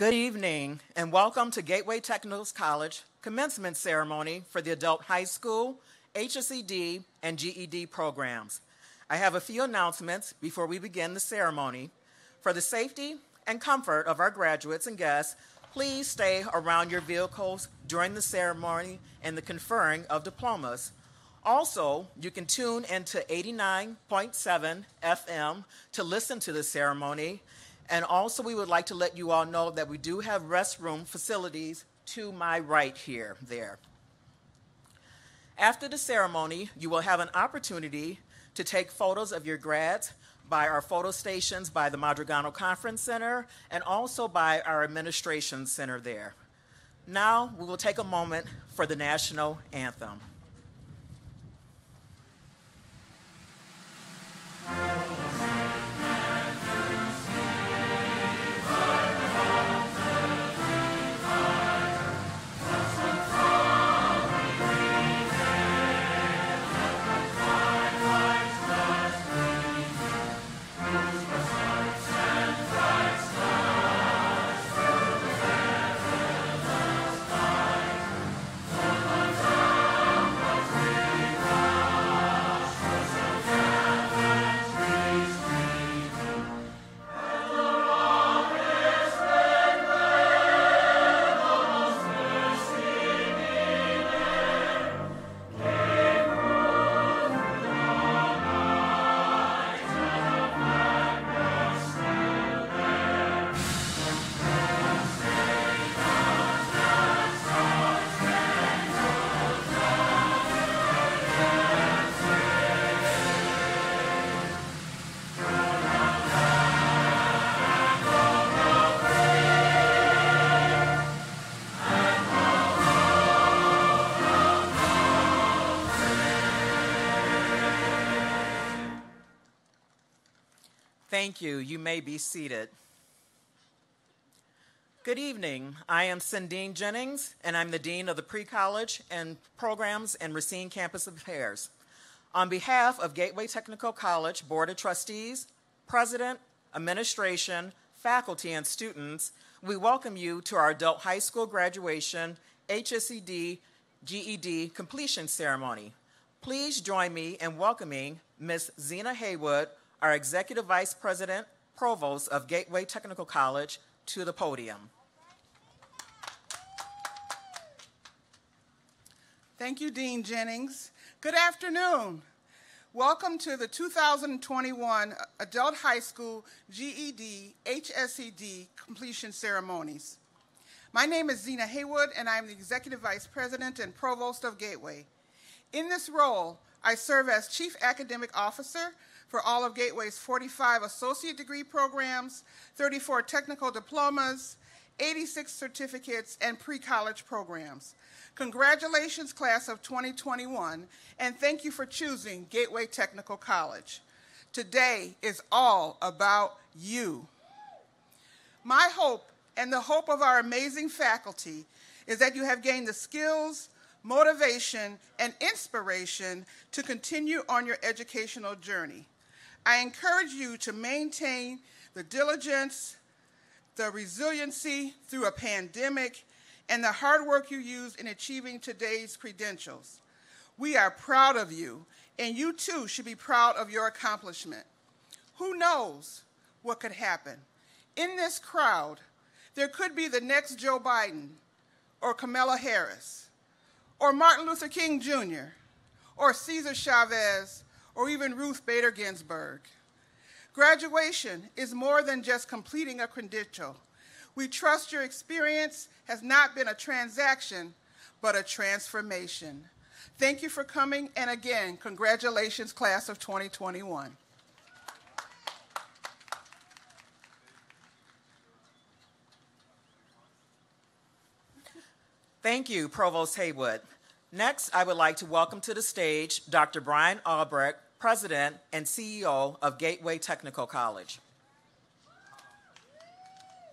Good evening and welcome to Gateway Technical College commencement ceremony for the adult high school, HSED, and GED programs. I have a few announcements before we begin the ceremony. For the safety and comfort of our graduates and guests, please stay around your vehicles during the ceremony and the conferring of diplomas. Also, you can tune into 89.7 FM to listen to the ceremony and also, we would like to let you all know that we do have restroom facilities to my right here, there. After the ceremony, you will have an opportunity to take photos of your grads by our photo stations by the Madrigrano Conference Center and also by our administration center there. Now, we will take a moment for the national anthem. Thank you. You may be seated. Good evening. I am Sandine Jennings, and I'm the Dean of the Pre-College and Programs and Racine Campus Affairs. On behalf of Gateway Technical College Board of Trustees, President, Administration, faculty, and students, we welcome you to our adult high school graduation HSED GED completion ceremony. Please join me in welcoming Ms. Zina Haywood, our Executive Vice President, Provost of Gateway Technical College, to the podium. Thank you, Dean Jennings. Good afternoon. Welcome to the 2021 Adult High School GED HSED completion ceremonies. My name is Zina Haywood, and I'm the Executive Vice President and Provost of Gateway. In this role, I serve as Chief Academic Officer for all of Gateway's 45 associate degree programs, 34 technical diplomas, 86 certificates, and pre-college programs. Congratulations, class of 2021, and thank you for choosing Gateway Technical College. Today is all about you. My hope and the hope of our amazing faculty is that you have gained the skills, motivation, and inspiration to continue on your educational journey. I encourage you to maintain the diligence, the resiliency through a pandemic, and the hard work you used in achieving today's credentials. We are proud of you, and you too should be proud of your accomplishment. Who knows what could happen? In this crowd, there could be the next Joe Biden, or Kamala Harris, or Martin Luther King Jr., or Cesar Chavez, or even Ruth Bader Ginsburg. Graduation is more than just completing a credential. We trust your experience has not been a transaction, but a transformation. Thank you for coming, and again, congratulations, class of 2021. Thank you, Provost Haywood. Next, I would like to welcome to the stage Dr. Brian Albrecht, President and CEO of Gateway Technical College.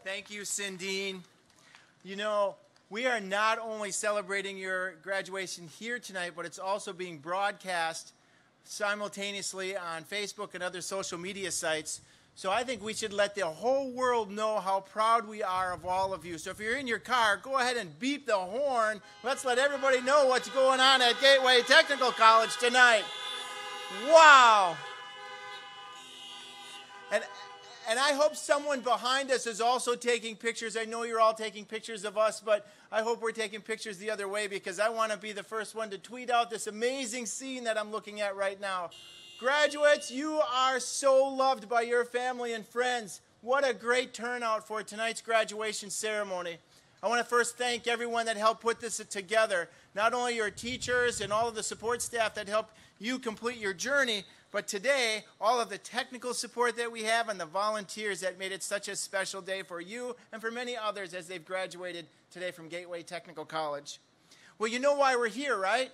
Thank you, Cindine. You know, we are not only celebrating your graduation here tonight, but it's also being broadcast simultaneously on Facebook and other social media sites. So I think we should let the whole world know how proud we are of all of you. So if you're in your car, go ahead and beep the horn. Let's let everybody know what's going on at Gateway Technical College tonight. Wow. And and I hope someone behind us is also taking pictures. I know you're all taking pictures of us, but I hope we're taking pictures the other way because I want to be the first one to tweet out this amazing scene that I'm looking at right now. Graduates, you are so loved by your family and friends. What a great turnout for tonight's graduation ceremony. I want to first thank everyone that helped put this together. Not only your teachers and all of the support staff that helped you complete your journey, but today, all of the technical support that we have and the volunteers that made it such a special day for you and for many others as they've graduated today from Gateway Technical College. Well, you know why we're here, right?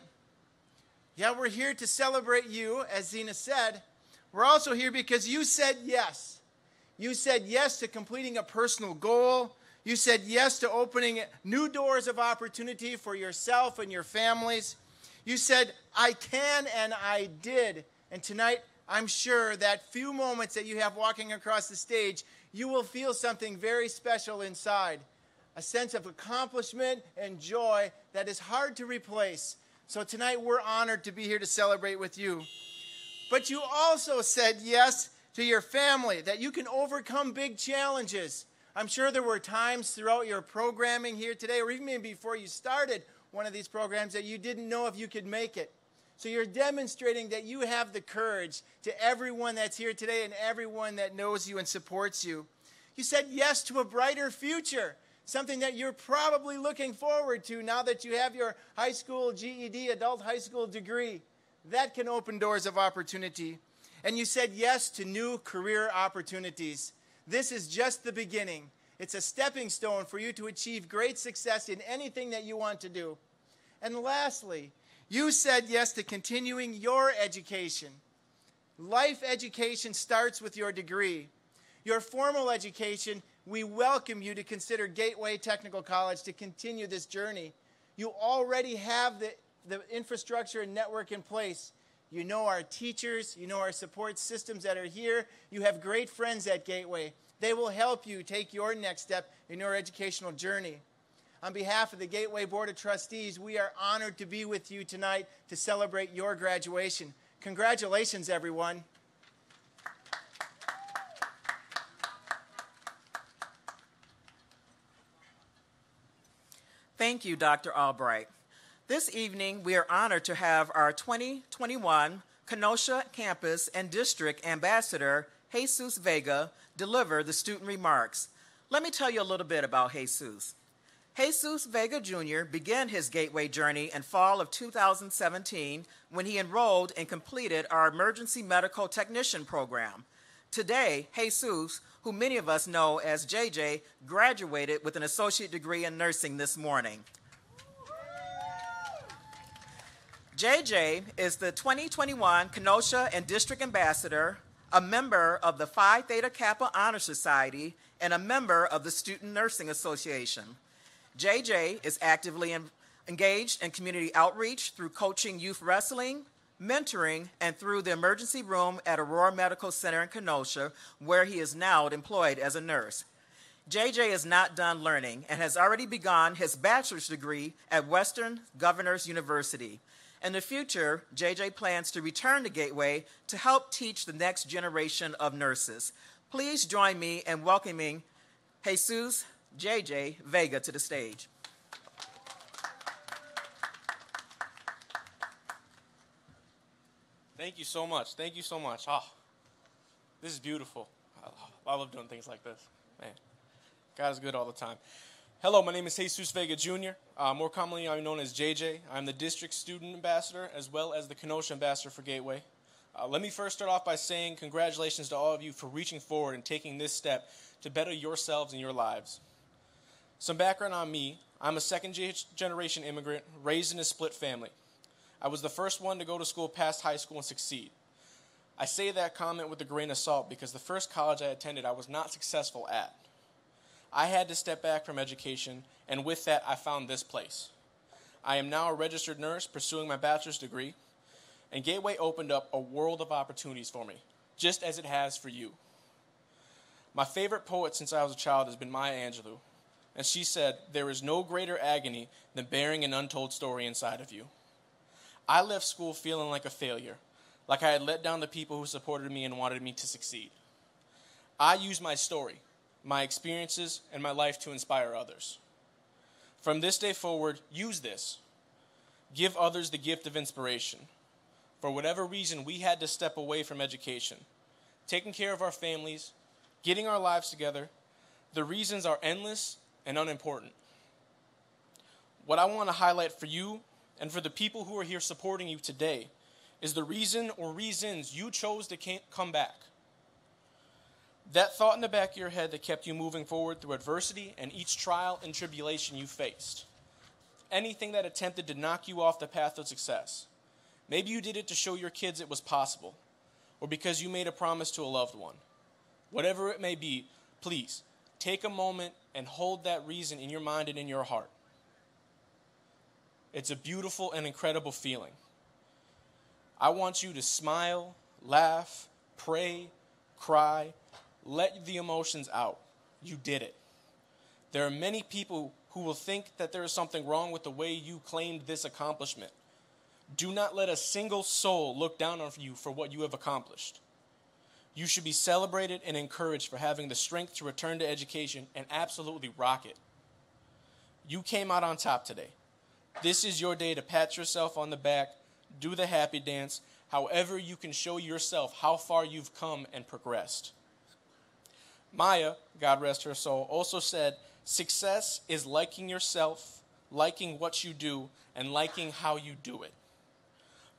Yeah, we're here to celebrate you, as Zina said. We're also here because you said yes. You said yes to completing a personal goal. You said yes to opening new doors of opportunity for yourself and your families. You said, I can and I did. And tonight, I'm sure that few moments that you have walking across the stage, you will feel something very special inside a sense of accomplishment and joy that is hard to replace. So tonight, we're honored to be here to celebrate with you. But you also said yes to your family, that you can overcome big challenges. I'm sure there were times throughout your programming here today, or even before you started one of these programs, that you didn't know if you could make it. So you're demonstrating that you have the courage to everyone that's here today and everyone that knows you and supports you. You said yes to a brighter future, something that you're probably looking forward to now that you have your high school GED, adult high school degree. That can open doors of opportunity. And you said yes to new career opportunities. This is just the beginning. It's a stepping stone for you to achieve great success in anything that you want to do. And lastly, you said yes to continuing your education. Life education starts with your degree. Your formal education, we welcome you to consider Gateway Technical College to continue this journey. You already have the, the infrastructure and network in place. You know our teachers, you know our support systems that are here. You have great friends at Gateway. They will help you take your next step in your educational journey. On behalf of the Gateway Board of Trustees, we are honored to be with you tonight to celebrate your graduation. Congratulations, everyone. Thank you, Dr. Albright. This evening, we are honored to have our 2021 Kenosha Campus and District Ambassador, Jesus Vega, deliver the student remarks. Let me tell you a little bit about Jesus. Jesus Vega Jr. began his Gateway journey in fall of 2017 when he enrolled and completed our emergency medical technician program. Today, Jesus, who many of us know as JJ, graduated with an associate degree in nursing this morning. JJ is the 2021 Kenosha and District Ambassador, a member of the Phi Theta Kappa Honor Society, and a member of the Student Nursing Association. JJ is actively engaged in community outreach through coaching youth wrestling, mentoring, and through the emergency room at Aurora Medical Center in Kenosha, where he is now employed as a nurse. JJ is not done learning and has already begun his bachelor's degree at Western Governors University. In the future, JJ plans to return to Gateway to help teach the next generation of nurses. Please join me in welcoming Jesus JJ Vega to the stage. Thank you so much. Thank you so much. Oh, this is beautiful. I love doing things like this. Man, God is good all the time. Hello, my name is Jesus Vega Jr., uh, more commonly I'm known as JJ. I'm the district student ambassador as well as the Kenosha ambassador for Gateway. Uh, let me first start off by saying congratulations to all of you for reaching forward and taking this step to better yourselves and your lives. Some background on me I'm a second generation immigrant raised in a split family. I was the first one to go to school past high school and succeed. I say that comment with a grain of salt because the first college I attended I was not successful at. I had to step back from education, and with that, I found this place. I am now a registered nurse pursuing my bachelor's degree, and Gateway opened up a world of opportunities for me, just as it has for you. My favorite poet since I was a child has been Maya Angelou, and she said, There is no greater agony than bearing an untold story inside of you. I left school feeling like a failure, like I had let down the people who supported me and wanted me to succeed. I use my story, my experiences, and my life to inspire others. From this day forward, use this. Give others the gift of inspiration. For whatever reason, we had to step away from education, taking care of our families, getting our lives together. The reasons are endless and unimportant. What I want to highlight for you and for the people who are here supporting you today is the reason or reasons you chose to come back. That thought in the back of your head that kept you moving forward through adversity and each trial and tribulation you faced. Anything that attempted to knock you off the path of success. Maybe you did it to show your kids it was possible, or because you made a promise to a loved one. Whatever it may be, please take a moment and hold that reason in your mind and in your heart. It's a beautiful and incredible feeling. I want you to smile, laugh, pray, cry, let the emotions out. You did it. There are many people who will think that there is something wrong with the way you claimed this accomplishment. Do not let a single soul look down on you for what you have accomplished. You should be celebrated and encouraged for having the strength to return to education and absolutely rock it. You came out on top today. This is your day to pat yourself on the back, do the happy dance, however, you can show yourself how far you've come and progressed. Maya, God rest her soul, also said, Success is liking yourself, liking what you do, and liking how you do it.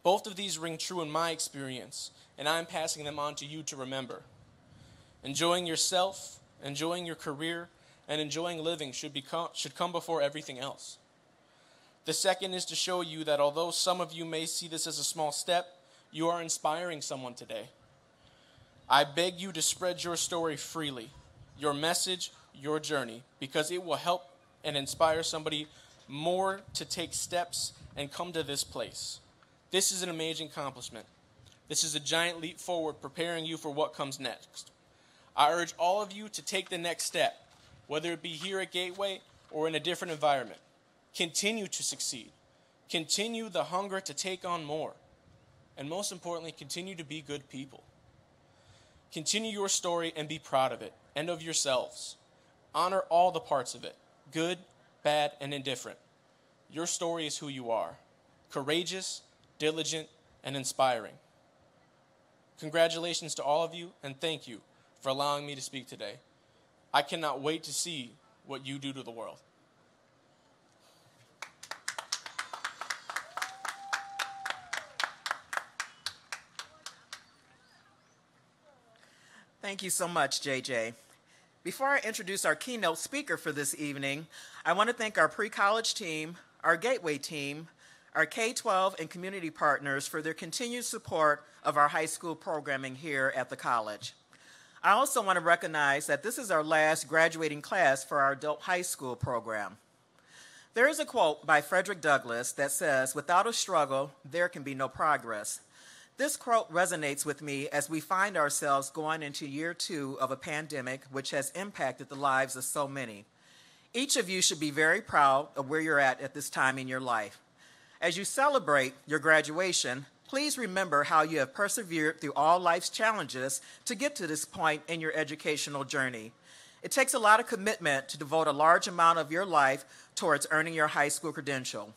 Both of these ring true in my experience, and I'm passing them on to you to remember. Enjoying yourself, enjoying your career, and enjoying living should, become, should come before everything else. The second is to show you that although some of you may see this as a small step, you are inspiring someone today. I beg you to spread your story freely, your message, your journey, because it will help and inspire somebody more to take steps and come to this place. This is an amazing accomplishment. This is a giant leap forward, preparing you for what comes next. I urge all of you to take the next step, whether it be here at Gateway or in a different environment. Continue to succeed. Continue the hunger to take on more. And most importantly, continue to be good people. Continue your story and be proud of it and of yourselves. Honor all the parts of it good, bad, and indifferent. Your story is who you are courageous, diligent, and inspiring. Congratulations to all of you, and thank you for allowing me to speak today. I cannot wait to see what you do to the world. Thank you so much, JJ. Before I introduce our keynote speaker for this evening, I want to thank our pre college team, our Gateway team, our K 12 and community partners for their continued support of our high school programming here at the college. I also want to recognize that this is our last graduating class for our adult high school program. There is a quote by Frederick Douglass that says, Without a struggle, there can be no progress. This quote resonates with me as we find ourselves going into year two of a pandemic which has impacted the lives of so many. Each of you should be very proud of where you're at at this time in your life. As you celebrate your graduation, please remember how you have persevered through all life's challenges to get to this point in your educational journey. It takes a lot of commitment to devote a large amount of your life towards earning your high school credential.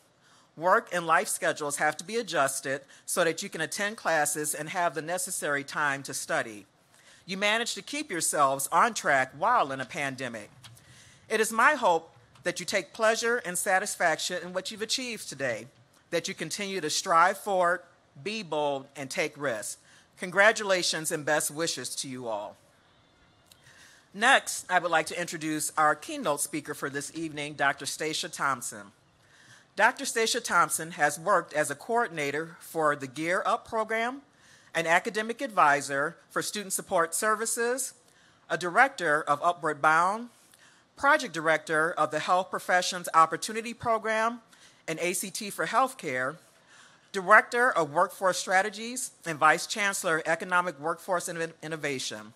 Work and life schedules have to be adjusted so that you can attend classes and have the necessary time to study. You manage to keep yourselves on track while in a pandemic. It is my hope that you take pleasure and satisfaction in what you've achieved today, that you continue to strive forward, be bold, and take risks. Congratulations and best wishes to you all. Next, I would like to introduce our keynote speaker for this evening, Dr. Stacia Thompson. Dr. Stacia Thompson has worked as a coordinator for the Gear Up program, an academic advisor for student support services, a director of Upward Bound, project director of the Health Professions Opportunity Program and ACT for Healthcare, director of workforce strategies, and vice chancellor economic workforce innovation.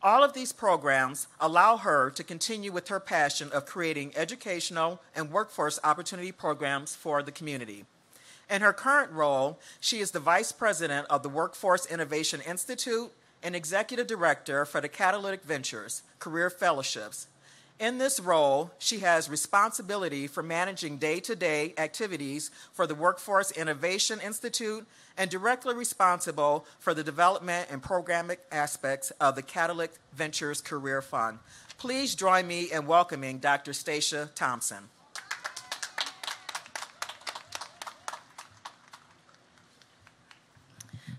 All of these programs allow her to continue with her passion of creating educational and workforce opportunity programs for the community. In her current role, she is the Vice President of the Workforce Innovation Institute and Executive Director for the Catalytic Ventures Career Fellowships. In this role, she has responsibility for managing day to day activities for the Workforce Innovation Institute and directly responsible for the development and programming aspects of the Catalytic Ventures Career Fund. Please join me in welcoming Dr. Stacia Thompson.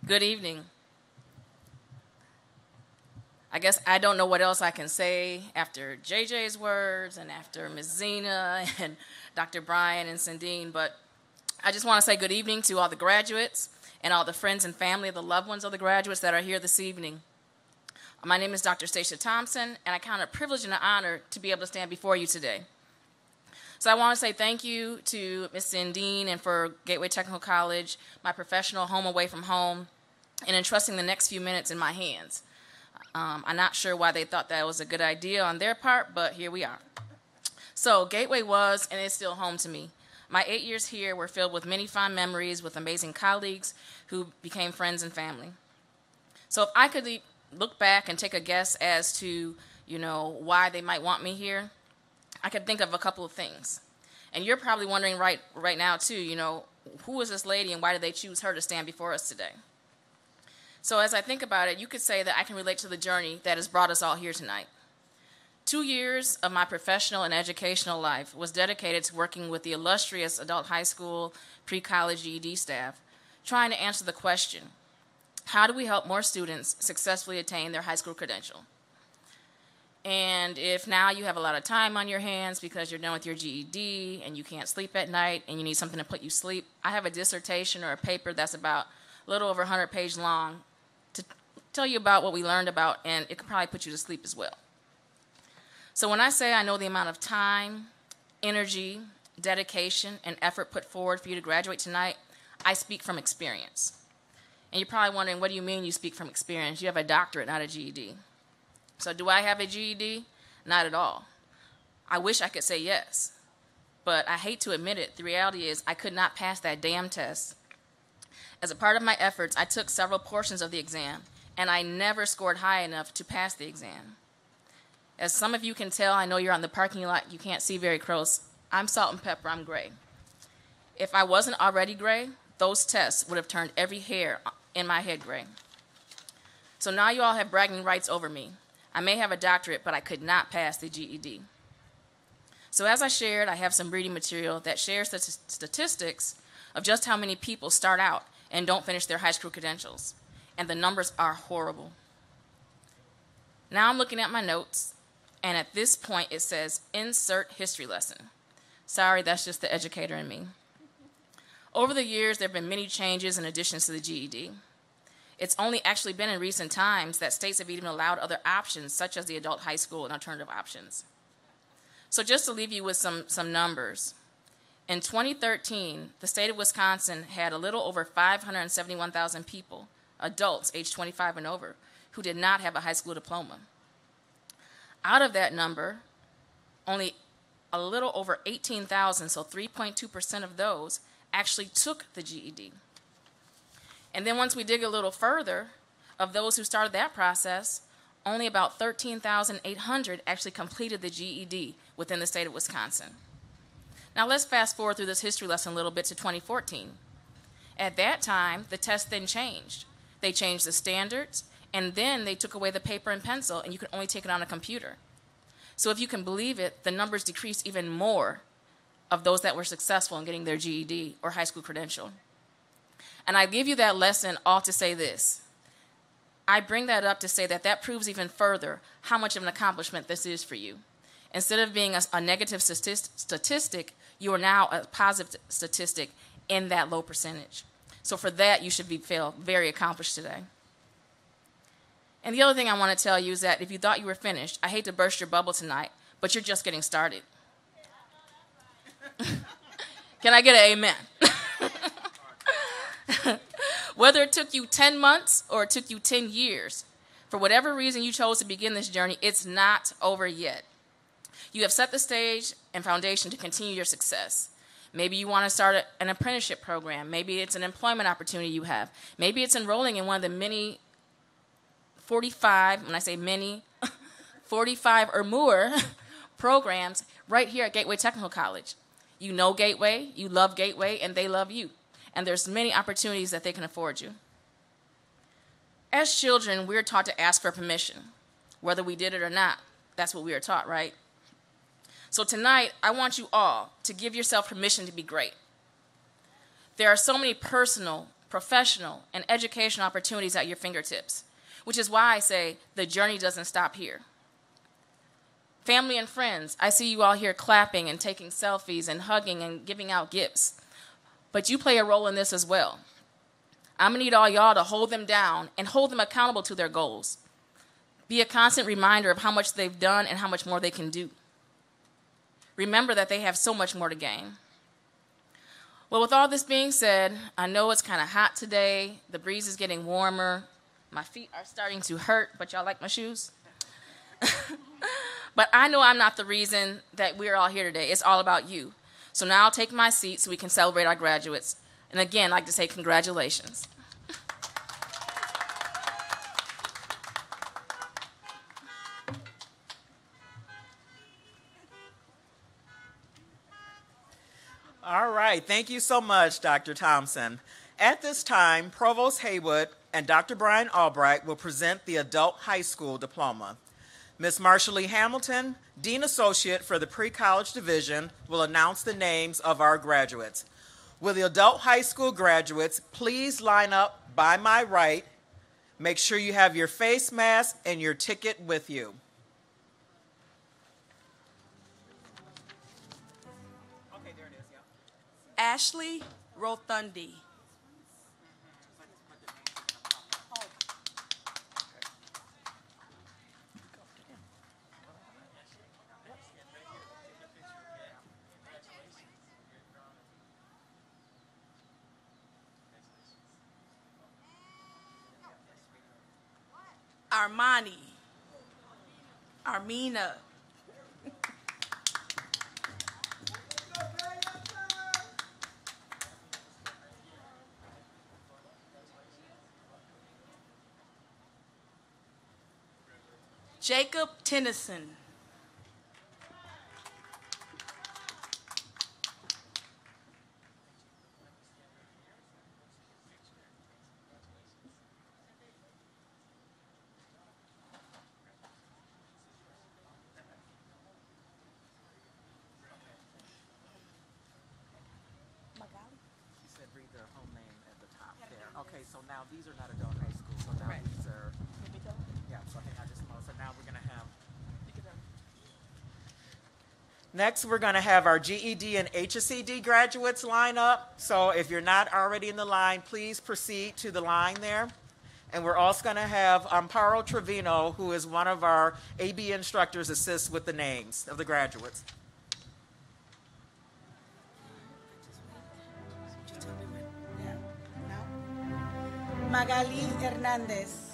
Good evening. I guess I don't know what else I can say after JJ's words and after Ms. Zina and Dr. Brian and Sandine, but I just want to say good evening to all the graduates and all the friends and family of the loved ones of the graduates that are here this evening. My name is Dr. Stacia Thompson, and I count it a privilege and an honor to be able to stand before you today. So I want to say thank you to Ms. Sandine and for Gateway Technical College, my professional home away from home, and entrusting the next few minutes in my hands. Um, I'm not sure why they thought that was a good idea on their part, but here we are. So, Gateway was and is still home to me. My eight years here were filled with many fond memories with amazing colleagues who became friends and family. So, if I could look back and take a guess as to, you know, why they might want me here, I could think of a couple of things. And you're probably wondering right right now too, you know, who is this lady and why did they choose her to stand before us today? So as I think about it, you could say that I can relate to the journey that has brought us all here tonight. Two years of my professional and educational life was dedicated to working with the illustrious adult high school, pre college GED staff, trying to answer the question how do we help more students successfully attain their high school credential? And if now you have a lot of time on your hands because you're done with your GED and you can't sleep at night and you need something to put you to sleep, I have a dissertation or a paper that's about a little over 100 pages long tell you about what we learned about, and it could probably put you to sleep as well. So, when I say I know the amount of time, energy, dedication, and effort put forward for you to graduate tonight, I speak from experience. And you're probably wondering, what do you mean you speak from experience? You have a doctorate, not a GED. So, do I have a GED? Not at all. I wish I could say yes, but I hate to admit it. The reality is, I could not pass that damn test. As a part of my efforts, I took several portions of the exam and I never scored high enough to pass the exam. As some of you can tell, I know you're on the parking lot, you can't see very close. I'm salt and pepper, I'm gray. If I wasn't already gray, those tests would have turned every hair in my head gray. So now you all have bragging rights over me. I may have a doctorate, but I could not pass the GED. So, as I shared, I have some reading material that shares the statistics of just how many people start out and don't finish their high school credentials and the numbers are horrible. Now I'm looking at my notes, and at this point it says insert history lesson. Sorry, that's just the educator in me. Over the years, there have been many changes and additions to the GED. It's only actually been in recent times that states have even allowed other options, such as the adult high school and alternative options. So, just to leave you with some, some numbers, in 2013, the state of Wisconsin had a little over 571,000 people adults age 25 and over who did not have a high school diploma. Out of that number, only a little over 18,000, so 3.2% of those, actually took the GED. And then once we dig a little further, of those who started that process, only about 13,800 actually completed the GED within the state of Wisconsin. Now let's fast forward through this history lesson a little bit to 2014. At that time, the test then changed. They changed the standards, and then they took away the paper and pencil, and you could only take it on a computer. So, if you can believe it, the numbers decreased even more of those that were successful in getting their GED or high school credential. And I give you that lesson all to say this. I bring that up to say that that proves even further how much of an accomplishment this is for you. Instead of being a, a negative statistic, you are now a positive statistic in that low percentage. So for that, you should be feel very accomplished today. And the other thing I want to tell you is that if you thought you were finished, I hate to burst your bubble tonight, but you're just getting started. Can I get an amen? Whether it took you 10 months or it took you 10 years, For whatever reason you chose to begin this journey, it's not over yet. You have set the stage and foundation to continue your success. Maybe you want to start an apprenticeship program. Maybe it's an employment opportunity you have. Maybe it's enrolling in one of the many 45, when I say many, 45 or more programs right here at Gateway Technical College. You know Gateway, you love Gateway, and they love you. And there's many opportunities that they can afford you. As children, we're taught to ask for permission, whether we did it or not. That's what we were taught, right? So tonight, I want you all to give yourself permission to be great. There are so many personal, professional, and educational opportunities at your fingertips, which is why I say the journey doesn't stop here. Family and friends, I see you all here clapping and taking selfies and hugging and giving out gifts. But you play a role in this as well. I'm gonna need all y'all to hold them down and hold them accountable to their goals. Be a constant reminder of how much they've done and how much more they can do. Remember that they have so much more to gain. Well, with all this being said, I know it's kind of hot today. The breeze is getting warmer. My feet are starting to hurt, but y'all like my shoes? but I know I'm not the reason that we're all here today. It's all about you. So now I'll take my seat so we can celebrate our graduates. And again, I'd like to say congratulations. All right, thank you so much, Dr. Thompson. At this time, Provost Haywood and Dr. Brian Albright will present the Adult High School Diploma. Ms. Marsha Lee Hamilton, Dean Associate for the Pre-College Division, will announce the names of our graduates. Will the adult high school graduates please line up by my right? Make sure you have your face mask and your ticket with you. Ashley Rotundi. Armani. Armina. Jacob Tennyson. She said read their home name at the top there. Okay, so now these are not adult high school, so now these are, yeah, so I think I just, so now we're gonna have. Next, we're gonna have our GED and HSED graduates line up. So if you're not already in the line, please proceed to the line there. And we're also gonna have um, Amparo Trevino, who is one of our AB instructors, assist with the names of the graduates. Magali Hernández.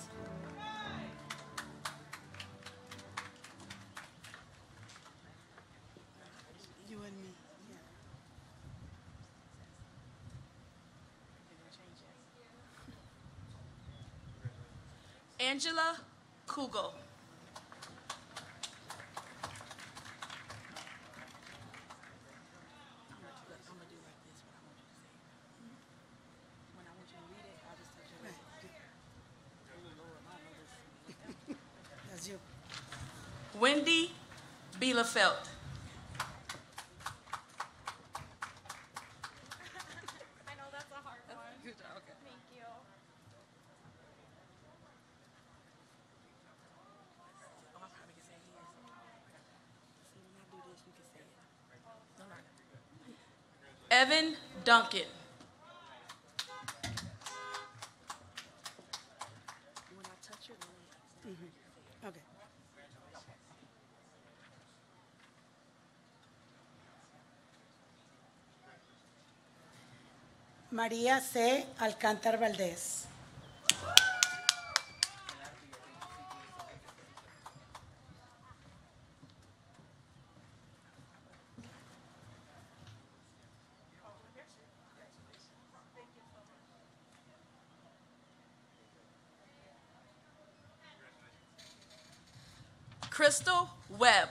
Angela Kugel. Wendy Bielefeld. Evan Duncan. Mm-hmm. Okay. María C. Alcántar Valdés. Crystal Webb.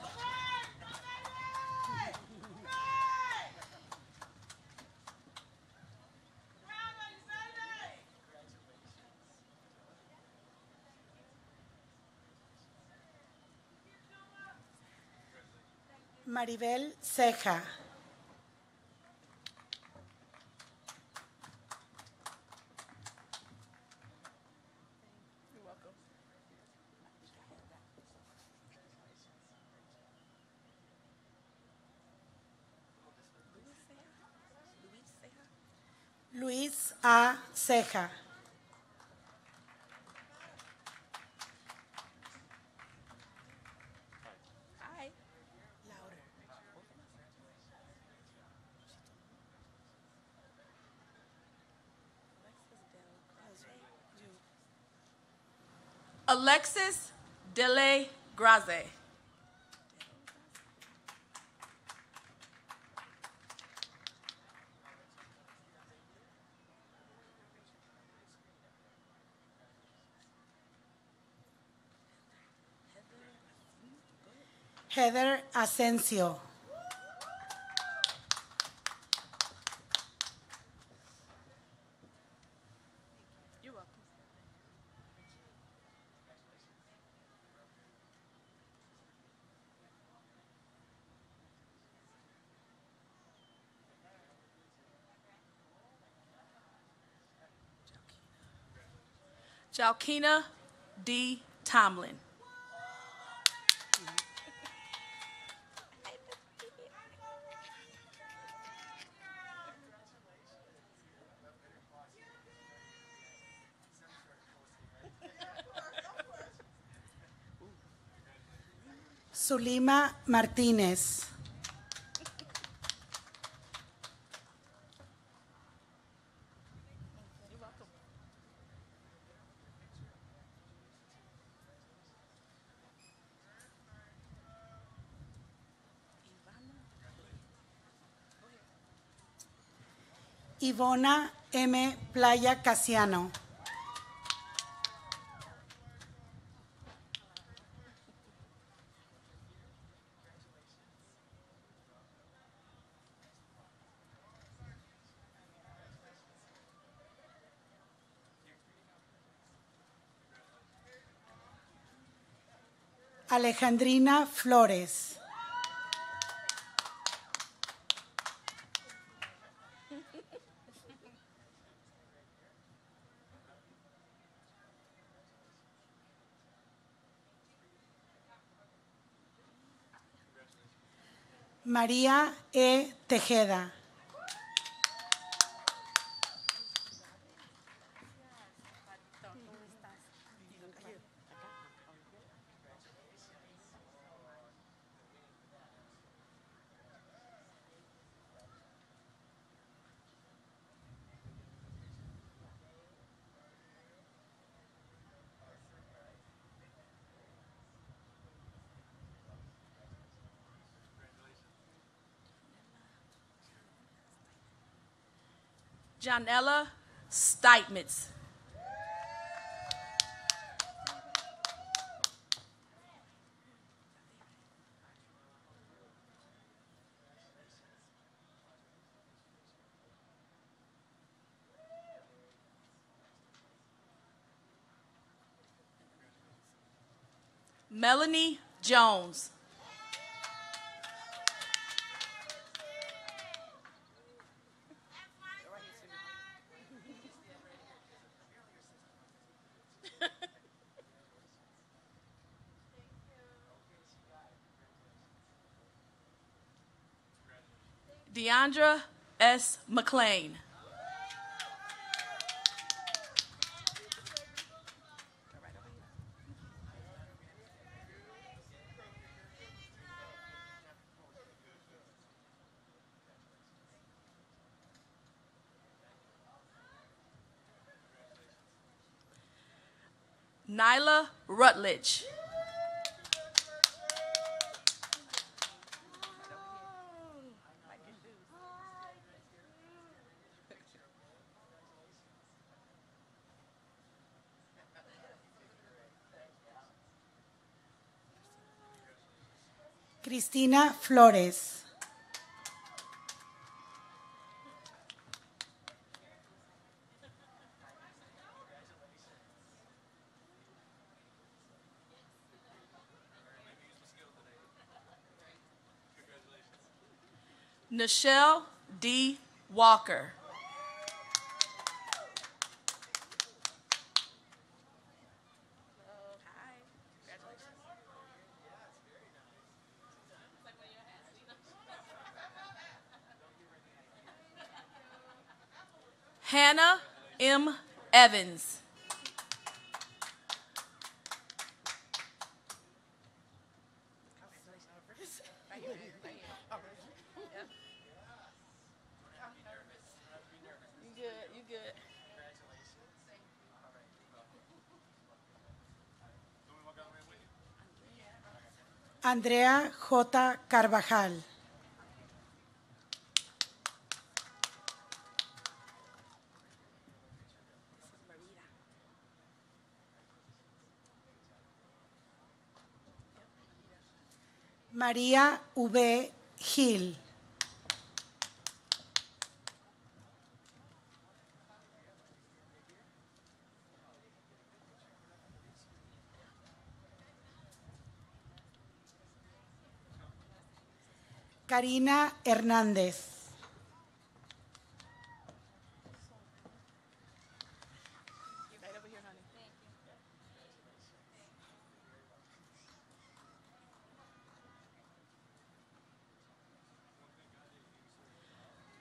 Maribel Ceja. Luis A. Ceja. Alexis Dele Graze. Heather Asensio. Jalkina D. Tomlin. Zulima Martínez. Ivona M. Playa Casiano. Alejandrina Flores. María E. Tejeda. Janella Steitmitz. Melanie Jones. Deandra S. McLean. Nyla Rutledge. Cristina Flores. Nichelle D. Walker. Hannah M. Evans. Andrea J. Carvajal. María V. Gil. Karina Hernández.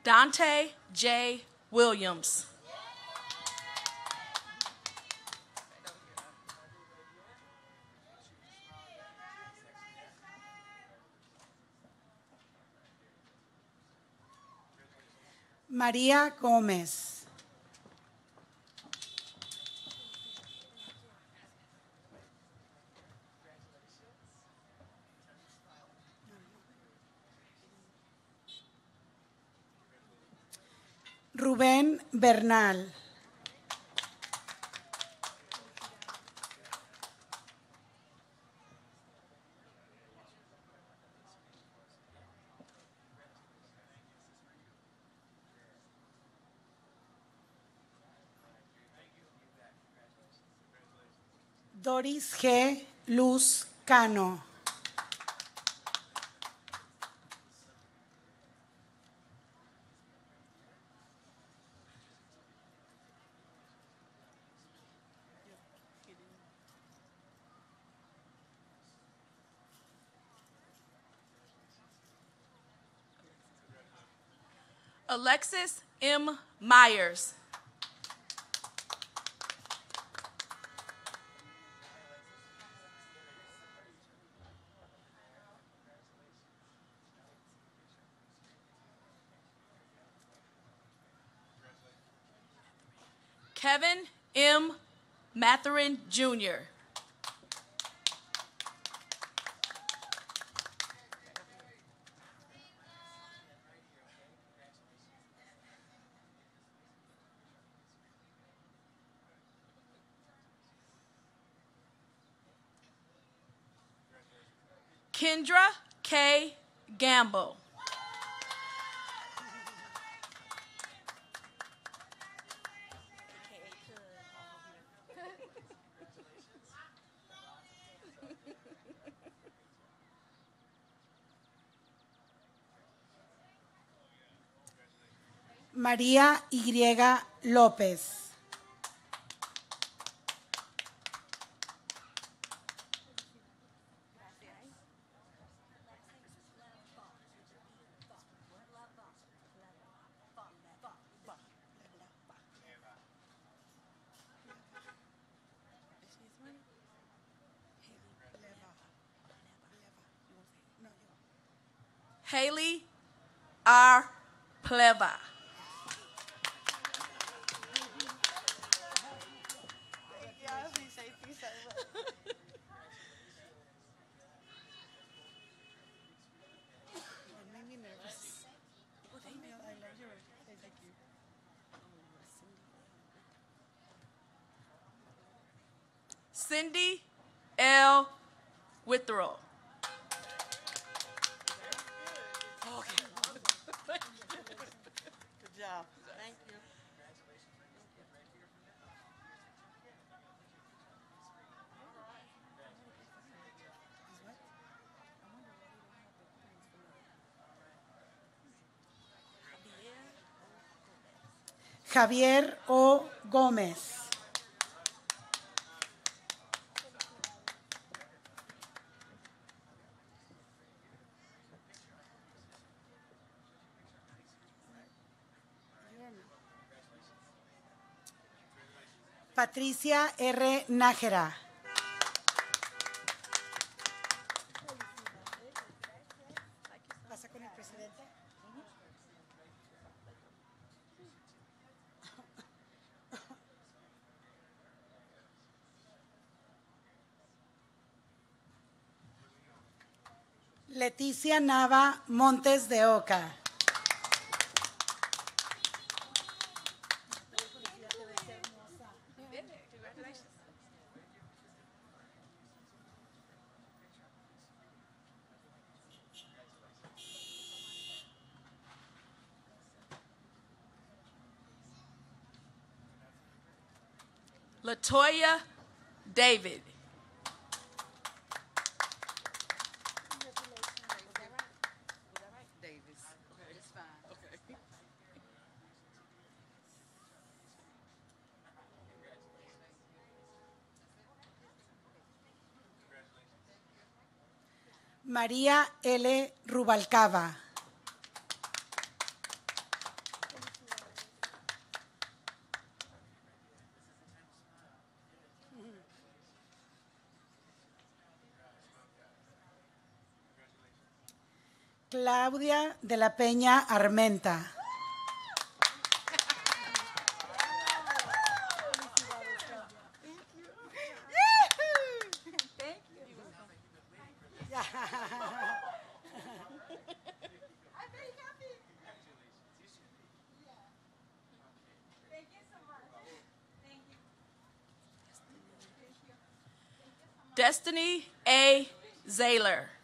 Dante J. Williams. María Gómez. Rubén Bernal. Doris G. Luz Cano. Alexis M. Myers. Kevin M. Matherin Jr. Kendra K. Gamble. María Y. López. Haley R. Pleva. Cindy L. Witherell. Thank you. Javier O. Gómez. Patricia R. Nájera. ¿Pasa con el presidente? Leticia Nava Montes de Oca. Latoya David. María L. Rubalcaba. Claudia de la Peña Armenta. Destiny A. Zayler.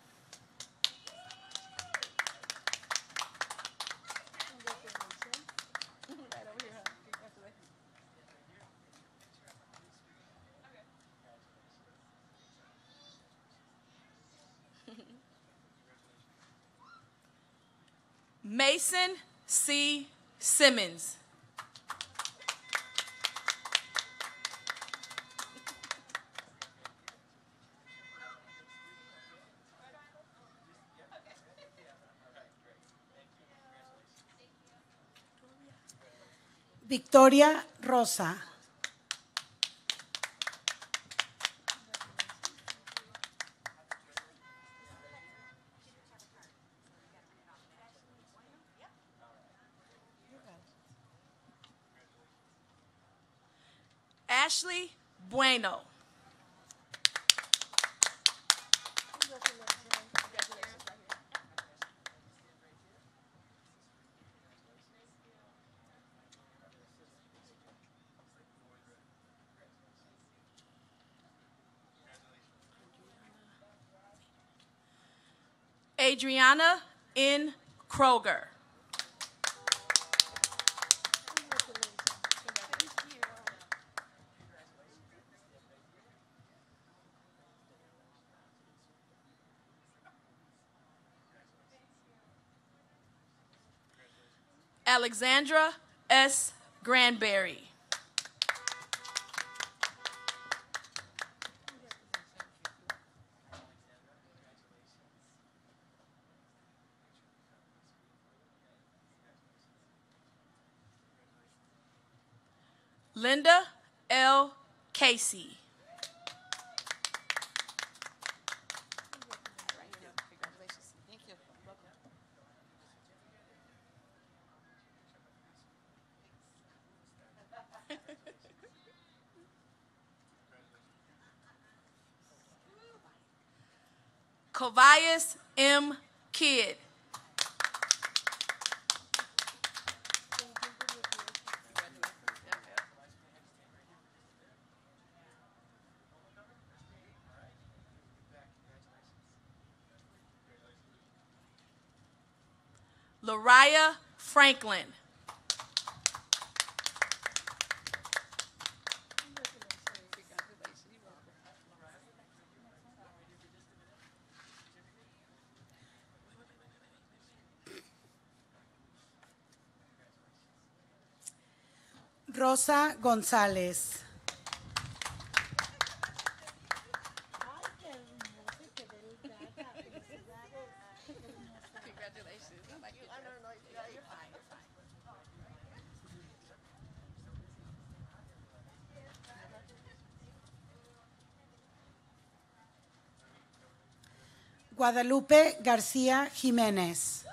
Mason C. Simmons. Victoria Rosa. Ashley Bueno. Adriana N. Kroger. Alexandra S. Granberry. Linda L. Casey. Covias M. Kidd. Franklin. Rosa González. Guadalupe García Jiménez.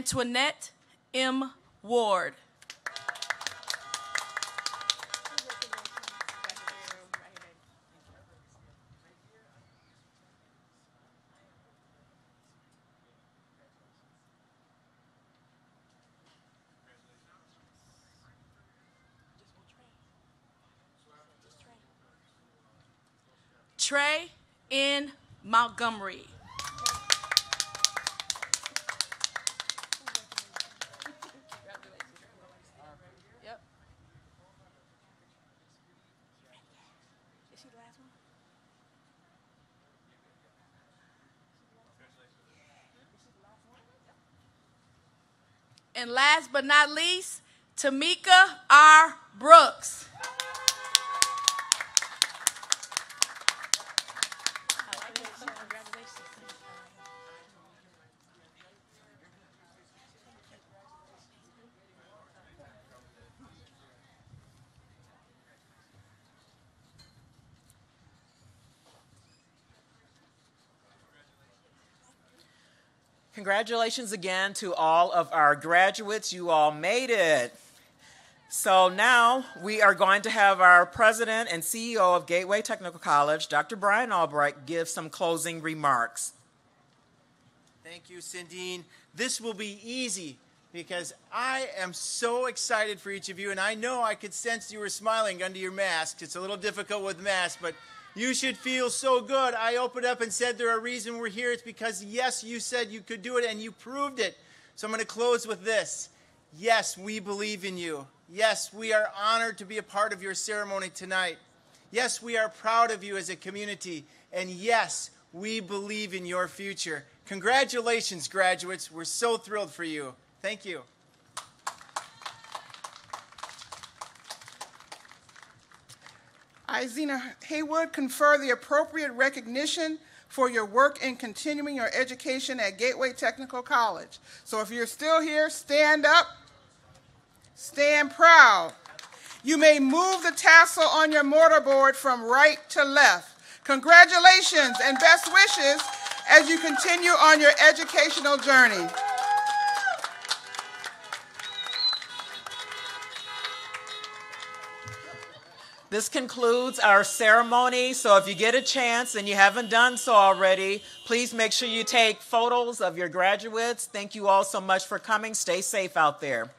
Antoinette M. Ward. Trey N. Montgomery. Yep. Is she the last one? And last but not least, Tamika R. Brooks. Congratulations again to all of our graduates. You all made it. So now we are going to have our president and CEO of Gateway Technical College, Dr. Bryan Albrecht, give some closing remarks. Thank you, Cindine. This will be easy because I am so excited for each of you, and I know I could sense you were smiling under your masks. It's a little difficult with masks, but you should feel so good. I opened up and said there are reason we're here. It's because, yes, you said you could do it, and you proved it. So I'm going to close with this. Yes, we believe in you. Yes, we are honored to be a part of your ceremony tonight. Yes, we are proud of you as a community. And yes, we believe in your future. Congratulations, graduates. We're so thrilled for you. Thank you. I, Zina Haywood, confer the appropriate recognition for your work in continuing your education at Gateway Technical College. So if you're still here, stand up, stand proud. You may move the tassel on your mortarboard from right to left. Congratulations and best wishes as you continue on your educational journey. This concludes our ceremony. So if you get a chance and you haven't done so already, please make sure you take photos of your graduates. Thank you all so much for coming. Stay safe out there.